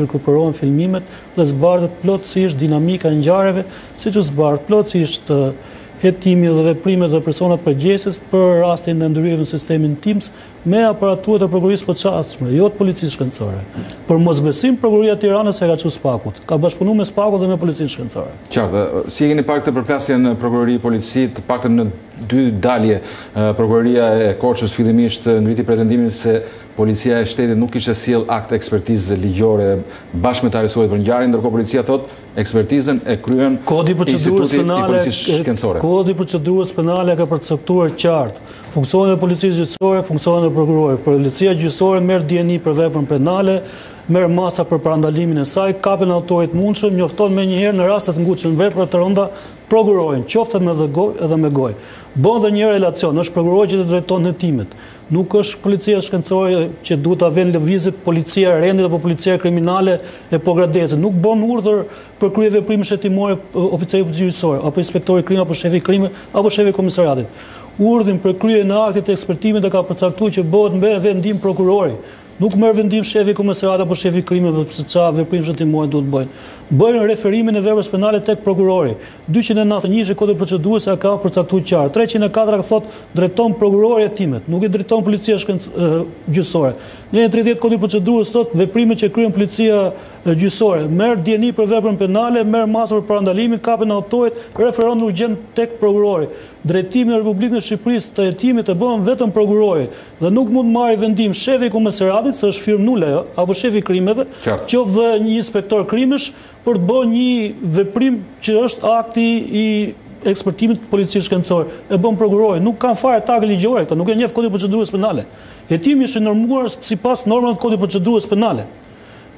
rikuperohen filmimet dhe zbardhet plotësisht dinamika e ngjarjeve, siç u zbardh plotësisht hetimi dhe veprimet dhe personat përgjegjëses për rastin e ndërhyrjes në sistemin TIMS me aparaturë të prokurorisë posaçme, jo të policisë shkencore. Për mosbesim prokuroria e Tiranës ja ka çu SPAK-ut. Ka bashkëpunu me SPAK-un dhe me policinë shkencore. Qartë. Si e keni parë këtë përplasje prokurori polici, të paktën në dy dalje prokuroria e Korçës fillimisht ngriti pretendimin se Policia e Shtetit nuk kishte sjellë akt ekspertizën ligjore bashkë me të arrestuarit për ngjarjen, ndërkohë policia thotë ekspertizën e kryen Instituti i Policisë Shkencore. Kodi i Procedurës Penale e ka përcaktuar qartë funksionet e Policisë Gjyqësore, funksionet e Prokurorit. Policia Gjyqësore merr dijeni për veprën penale, merr masa për parandalimin e saj, kapjen e autorit të mundshëm, njofton menjëherë në raste të ngutshme në vepra të rënda prokurorin, qoftë edhe me gojë, bën edhe një relacion, është prokurori që drejton hetimet. Nuk është policia shkencore që duhet ta vejë në lëvizje policia e rendit apo policia kriminale e Pogradecit. Nuk bën urdhër për kryer veprimesh hetimore oficeri i policisë gjyqësore, apo inspektori i krimeve apo shefi i krimeve apo shefi i komisariatit. Urdhrin për kryerjen e aktit të ekspertimit e ka përcaktuar që bëhet me vendim prokurori, Nuk merr vendim shefi i Komisariatit apo shefi i Krimeve se ça veprimesh hetimore duhet të bëjnë. Bëjnë referimin e veprës penale tek prokurori. Dyqind e nëntëdhjetë e një e Kodit Procedurës e ka përcaktuar qartë. Treqind e katër thotë drejton prokurori hetimet, nuk i drejton policia gjyqësore. Njëqind e tridhjetë Kodi Procedurës thotë veprimet që kryen policia gjyqësore, merr dijeni për veprën penale, merr masa për parandalimin, kapjen e autorit, referon urgjent tek prokurori. Drejtimin në Republikën e Shqipërisë të hetimit e bën vetëm prokurori. Dhe nuk mund të marri vendim shefi i Komisariatit, se është firmë nule ajo, apo shefi i Krimeve, qoftë dhe një inspektor krimesh, për të bërë një veprim që është akti i ekspertimit të policisë shkencore. E bën prokurori, nuk kanë fare tagër ligjore këta, nuk ia njeh Kodi i Procedurës Penale. Hetimi është i normuar sipas normave të Kodit të Procedurës Penale.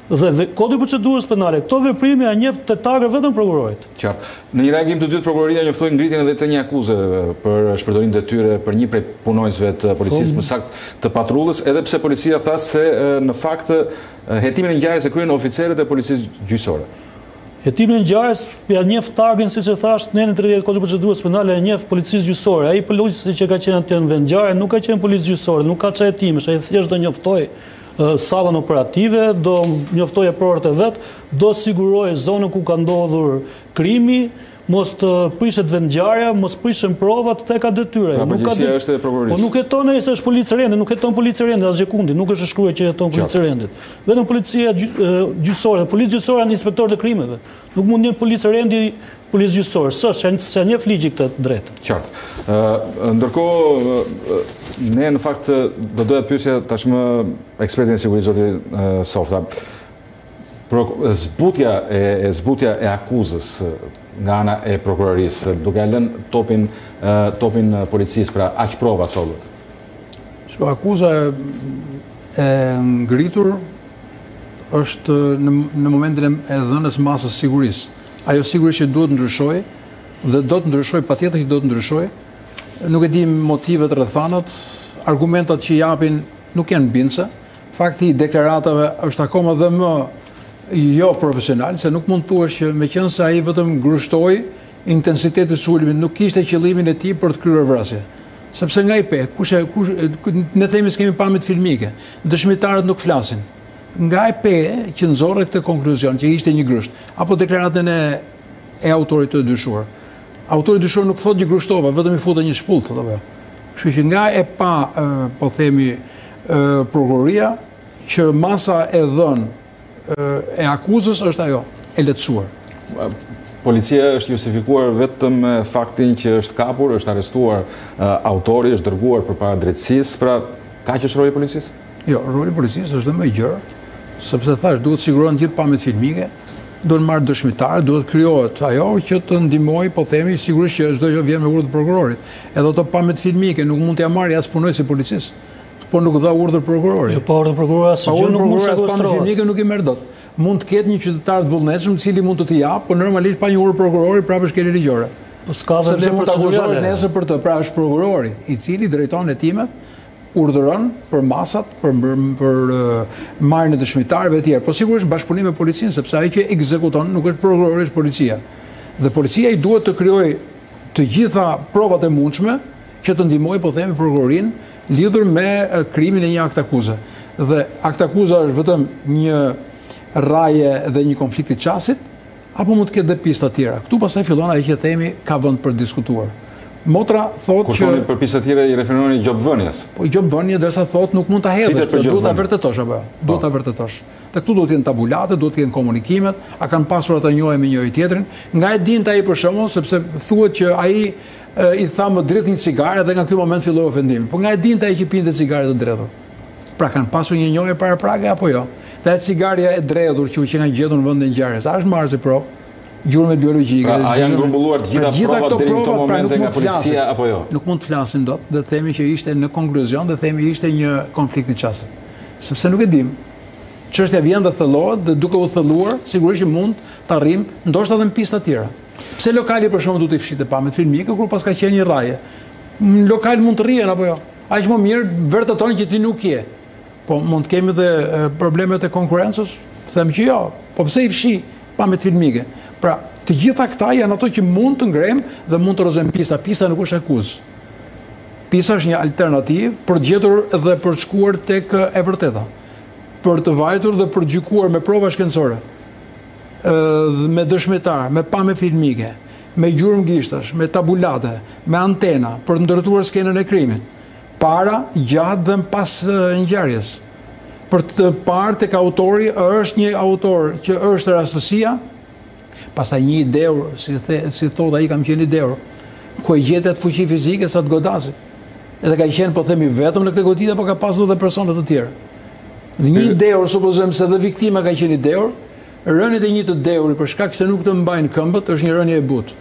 Dhe Kodi i Procedurës Penale këto veprime ia njeh tagër vetëm prokurorit. Qartë. Në një reagim të dytë prokuroria njoftoi ngritjen edhe të një akuze për shpërdorim detyre për një prej punonjësve të policisë, më saktë të patrullës, edhe pse policia tha se në fakt hetimin e ngjarjes e kryejnë oficerët e policisë gjyqësore. Hetimin e ngjarjes ia njeh tagrin siç e thashë, neni tridhjetë Kodi i Procedurës Penale ia njeh policisë gjyqësore. Ai polici që ka qenë atje në vendngjarje nuk ka qenë policë gjyqësore, nuk ka ça hetimesh, ai thjesht do njoftojë Sallën operative, do njoftojë eprorët e vet, do sigurojë zonën ku ka ndodhur krimi, mos të prishet vendngjarja, mos prishen provat, këtë e ka detyrë ai. Pra përgjegjësia është e prokurorisë. Po nuk heton ai se është polic i rendit, nuk heton polic i rendit asgjëkundi, nuk është e shkruar që heton polic i rendit. Vetëm policia gjyqësore, policë gjyqësore janë inspektorët e krimeve. Nuk mund të jenë policë rendit, policë gjyqësor. S'është, s'e njeh ligji këtë të drejtë. Qartë. Ndërkohë, ne në fakt do doja të pyesja tashmë ekspertin e sigurisë, zotin Softa. Pra, zbutja e e zbutja e akuzës nga ana e prokurorisë, duke e lënë topin topin policisë, pra aq prova sollët. Shko akuza e ngritur është në momentin e dhënies së masës së sigurisë. Ajo sigurisht që duhet të ndryshojë dhe do të ndryshojë, patjetër që do të ndryshojë. Nuk e di motivet rrethanat, argumentat që japin nuk janë bindëse. Fakti i deklaratave është akoma dhe më joprofesional, se nuk mund të thuash që meqenëse ai vetëm grushtoi, intensiteti i sulmit, nuk kishte qëllimin e tij për të kryer vrasje. Sepse nga i pe, kush e, kush, ne themi s'kemi pamjet filmike, dëshmitarët nuk flasin. Nga e pe që nxore këtë konkluzion, që ishte një grusht, apo deklaratën e, e autorit të dyshuar. Autori i dyshuar nuk thotë që e grushtova, vetëm i futa një shpullë, thotë apo. Kështu që nga e pa, po themi, prokuroria, që masa e dhënë e akuzës është ajo e lehtësuar. Policia është justifikuar vetëm me faktin që është kapur, është arrestuar autori, është dërguar përpara drejtësisë, pra kaq është roli i policisë? Jo, roli i policisë është dhe më i gjerë, sepse thashë, duhet të sigurohen gjithë pamjet filmike, duhet marrë dëshmitarë, duhet të krijohet ajo që të ndihmojë, po themi, sigurisht që është dhe që vjen me urdhër të prokurorit. Edhe ato pamjet filmike nuk mund t'ia marrë as punonjësi i policisë. Po nuk dha urdhër prokurori. Jo, pa urdhër prokurori asgjë pa urdhër nuk mund të sekuestrohet. Pa urdhër nuk i merr dot. Mund të ketë një qytetar të vullnetshëm, i cili mund të t'i japë, por normalisht pa një urdhër prokurori prapë është shkelje ligjore. Po s'ka dhe pse mund të akuzojë nesër për të. Pra është prokurori, i cili drejton hetimet, urdhëron për masat, për për marrjen e dëshmitarëve etj. Po sigurisht në bashkëpunim me policinë, sepse ai që ekzekuton nuk është prokurori, është policia. Dhe policia duhet të krijojë të gjitha provat e mundshme që të ndihmojë, po themi prokurorin, Lidhur me krijimin e një aktakuze. Dhe aktakuza është vetëm një rrahje dhe një konflikt i çastit, apo mund të ketë dhe pista tjera. Këtu pastaj fillon ajo që themi ka vënd për të diskutuar. Motra thotë që... Kur thoni për pista të tjera i referoheni gjobëvënies? Po, gjobëvënie dhe sa thotë nuk mund ta hedhësh, por duhet ta vërtetosh, apo, jo? Duhet ta, po, vërtetosh. Dhe këtu duhet të jenë tabulatet, duhet të jenë komunikimet, a kanë pasur ata njohje me njëri tjetrin, nga e dinte ai për shumë, sepse thuhet që ai I tha më dridh një cigare dhe nga ky moment filloi ofendimi. Po nga e dinte ai që pinte cigare të dredhur? Pra kanë pasur një njohje paraprake apo jo? Dhe atë cigarja e dredhur që kanë gjetur në vendin e ngjarjes, a është marrë si provë? Gjurmë biologjike. Pra, a janë grumbulluar të gjitha provat deri në këto momente nga policia apo jo? Nuk mund të flasim dot dhe themi që ishte në konkluzion dhe themi ishte një konflikt i çastit. Sepse nuk e dimë. Çështja vjen dhe thellohet dhe duke u thelluar, sigurisht që mund të arrijmë ndoshta edhe në pista të tjera. Pse lokali për shembull do t'i fshinte pamjet filmike kur paska qenë një rrahje. Në lokal mund të rrihen apo jo? Aq më mirë, vërteton që ti nuk je. Po mund të kemi dhe problemet e konkurrencës? Them që jo. Po pse i fshi pamjet filmike? Pra, të gjitha këta janë ato që mund të ngrem dhe mund të rrëzojmë pista. Pista nuk është akuzë. Pista është një alternativë për të gjetur dhe për të shkuar tek e vërteta. Për të vajtur dhe për të gjykuar me prova shkencore. me dëshmitarë, me pamje filmike, me gjurmë gishtash, me tabulate, me antena, për të ndërtuar skenën e krimit, para, gjatë dhe pas ngjarjes. Për të parë tek autori është një autor që është rastësia, pastaj një i dehur, si, the, si thot ai kam qenë i dehur, ku e gjeti këtë fuqi fizike sa të godasi. Edhe ka qenë, po themi, vetëm në këtë goditje, apo ka pasur dhe persona të tjerë? Dhe një i dehur, supozojmë se dhe viktima ka qenë i dehur, rëniet e një të dehuri, për shkak se nuk të mbajnë këmbët, është një rënie e butë.